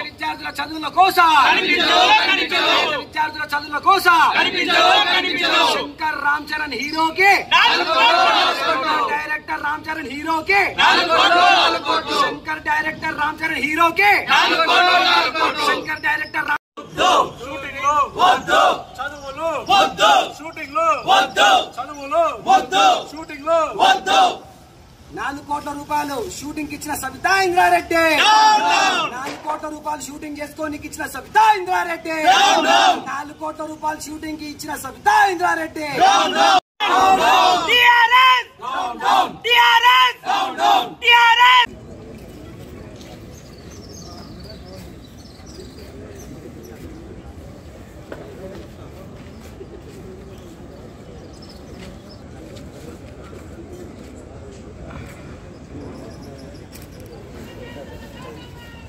విద్యార్థుల చదువుల కోసం విద్యార్థుల చదువుల కోసం శంకర్ రామ్ చరణ్ హీరోకి డైరెక్టర్ రామ్ చరణ్ హీరోకి శంకర్ డైరెక్టర్ రామ్ చరణ్ హీరోకి చదువులు వద్దు! షూటింగ్లో వద్దు! నాలుగు కోట్ల రూపాయలు షూటింగ్ ఇచ్చిన సవితా ఇంద్రారెడ్డి! నాలుగు కోట్ల రూపాయలు షూటింగ్ చేసుకోనికి ఇచ్చిన సవితా ఇంద్రారెడ్డి! నాలుగు కోట్ల రూపాయలు షూటింగ్కి ఇచ్చిన సవితా ఇంద్రారెడ్డి!